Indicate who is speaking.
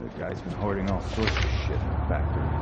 Speaker 1: The guy's been hoarding all sorts of shit in the factory.